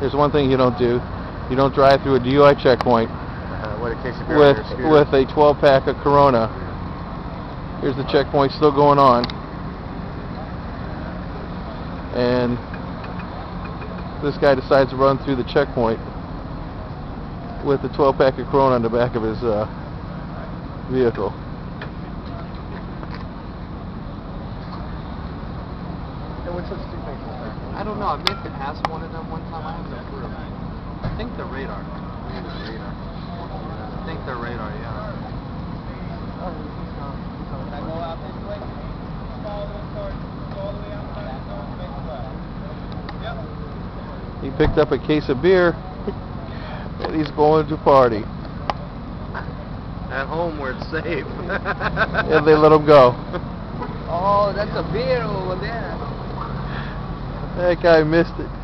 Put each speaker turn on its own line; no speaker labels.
There's one thing you don't do. You don't drive through a DUI checkpoint
uh, what a case of beer
with
scooter.
with a 12 pack of Corona. Here's the checkpoint still going on. And this guy decides to run through the checkpoint with a 12 pack of Corona on the back of his uh, vehicle.
Hey, what's this two things?
I don't know. I meant to ask one of them one time. I have no clue. I think they're radar. I think they're radar. Yeah.
He picked up a case of beer and he's going to party.
At home where it's safe.
And they let him go.
oh, that's a beer over there.
That guy missed it.